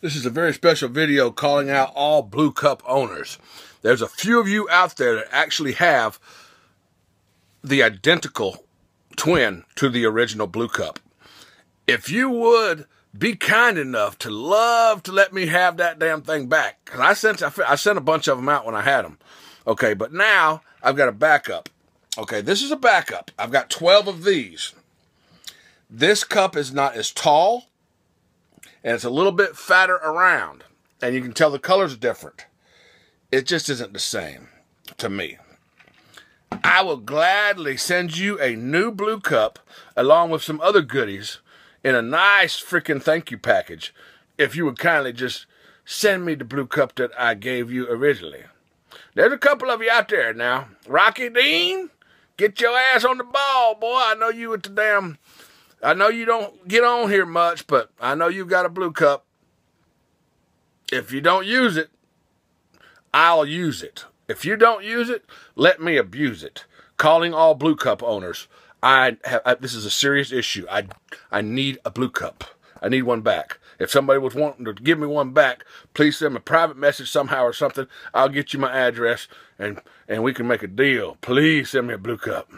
This is a very special video calling out all Blue Cup owners. There's a few of you out there that actually have the identical twin to the original Blue Cup. If you would be kind enough to love to let me have that damn thing back, because I sent I sent a bunch of them out when I had them. Okay, but now I've got a backup. Okay, this is a backup. I've got 12 of these. This cup is not as tall and it's a little bit fatter around, and you can tell the colors are different. It just isn't the same to me. I will gladly send you a new blue cup along with some other goodies in a nice freaking thank you package if you would kindly just send me the blue cup that I gave you originally. There's a couple of you out there now. Rocky Dean, get your ass on the ball, boy. I know you at the damn I know you don't get on here much, but I know you've got a blue cup. If you don't use it, I'll use it. If you don't use it, let me abuse it. Calling all blue cup owners. I have I, this is a serious issue. I I need a blue cup. I need one back. If somebody was wanting to give me one back, please send me a private message somehow or something. I'll get you my address and and we can make a deal. Please send me a blue cup.